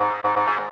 Thank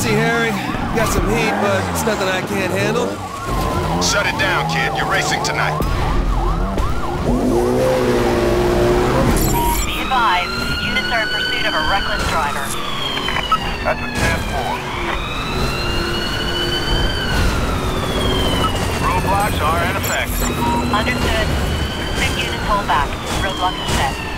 busy, Harry. Got some heat, but it's nothing I can't handle. Shut it down, kid. You're racing tonight. Be advised, units are in pursuit of a reckless driver. That's a 10-4. Roadblocks are in effect. Understood. Six units hold back. Roadblocks are set.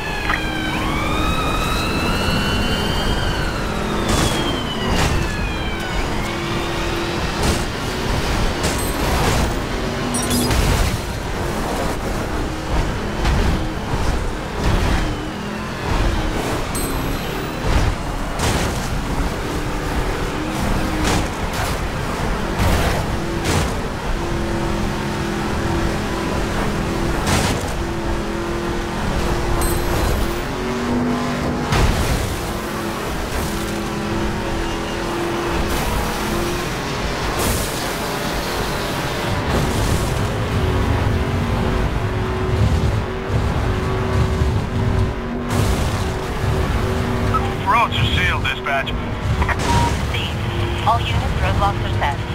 dispatch. All units, roadblocks are set.